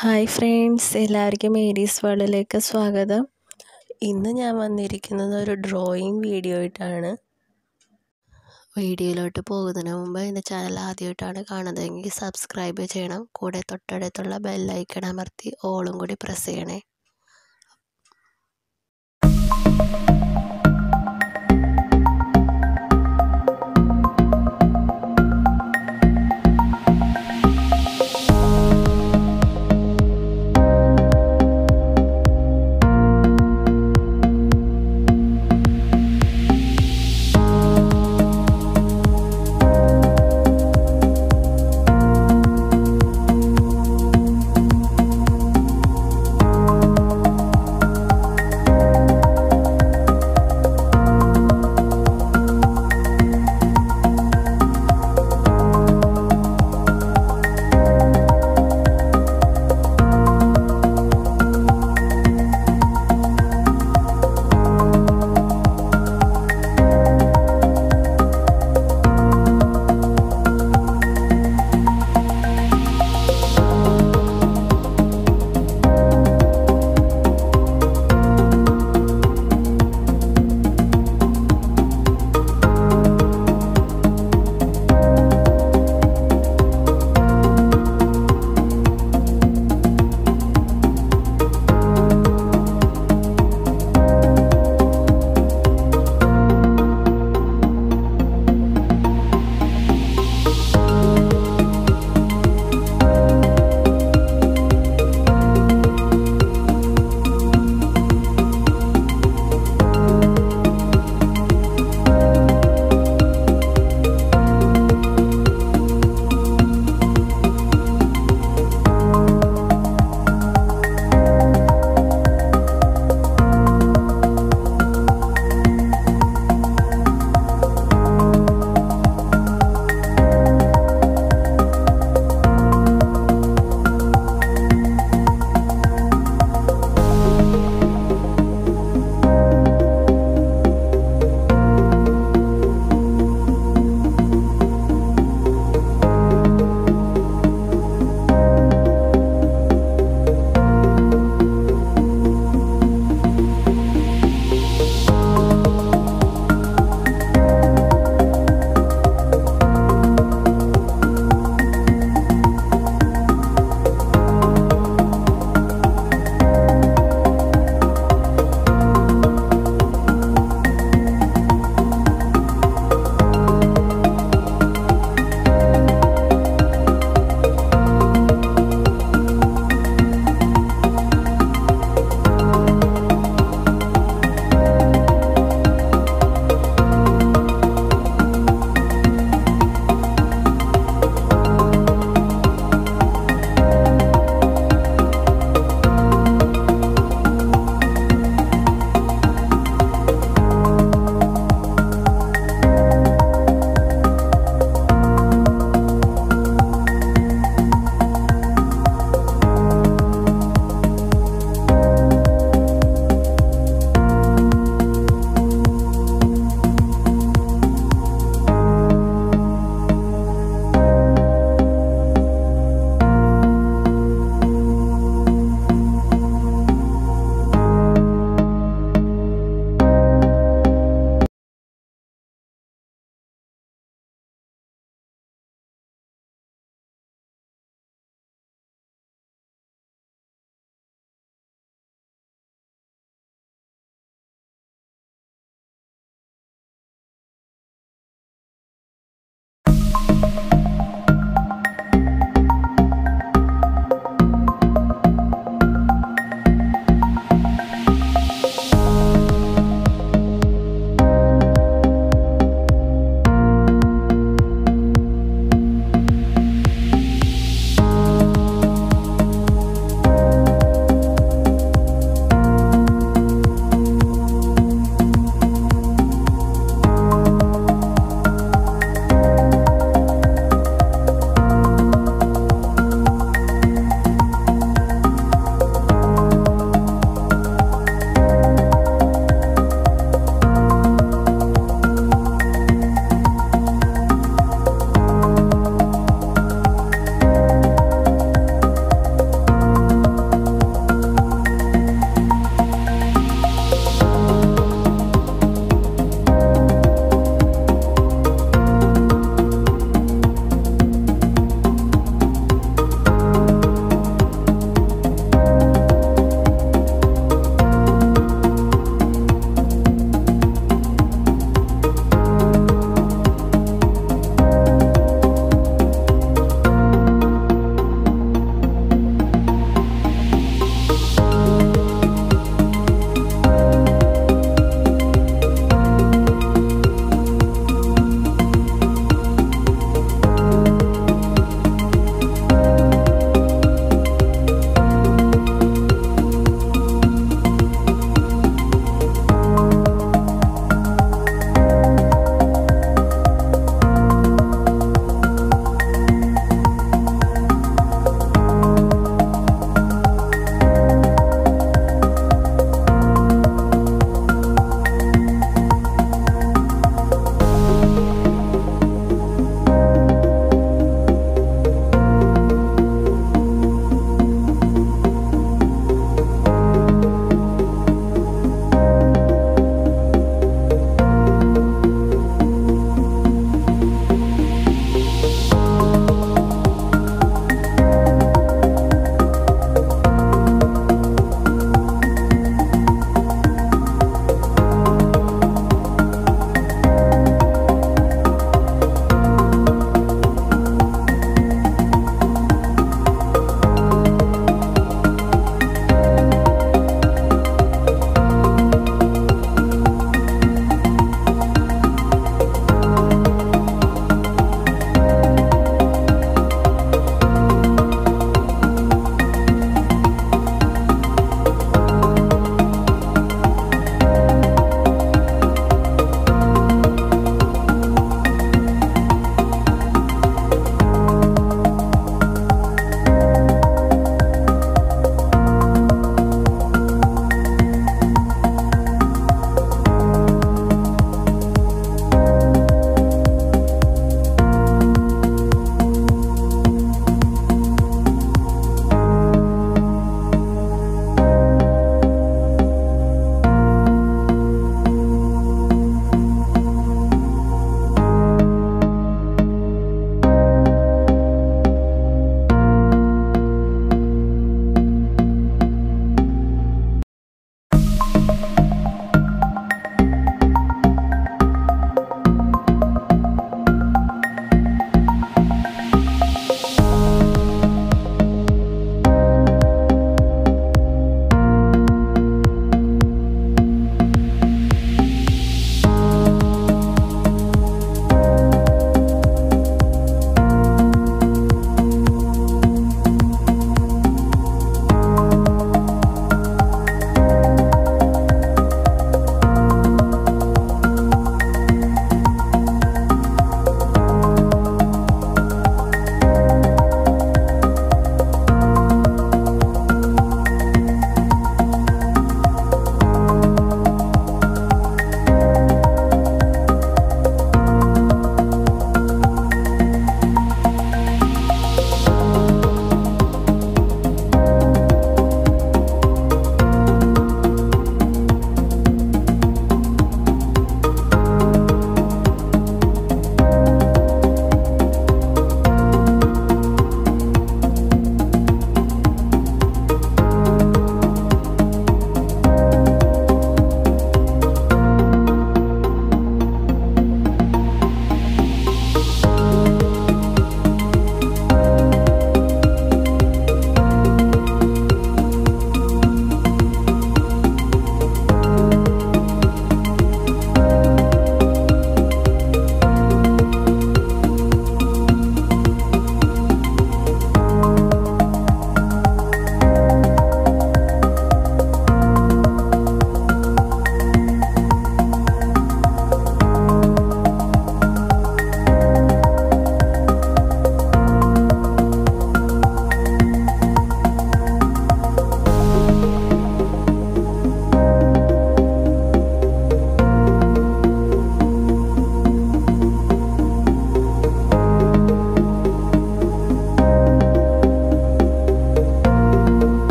Hi friends എല്ലാവർക്കും Mary's വേൾഡിലേക്ക് സ്വാഗതം. ഇന്ന് ഞാൻ വന്നിരിക്കുന്നത് ഒരു ഡ്രോയിങ് വീഡിയോ ആയിട്ടാണ്. വീഡിയോയിലോട്ട് പോകുന്നതിന് മുമ്പ് എന്റെ ചാനൽ ആദ്യമായിട്ടാണ് കാണുന്നതെങ്കിൽ സബ്സ്ക്രൈബ് ചെയ്യണം. കൂടെ തൊട്ടടുത്തുള്ള ബെല്ലൈക്കൺ അമർത്തി ഓളും കൂടി പ്രസ് ചെയ്യണേ.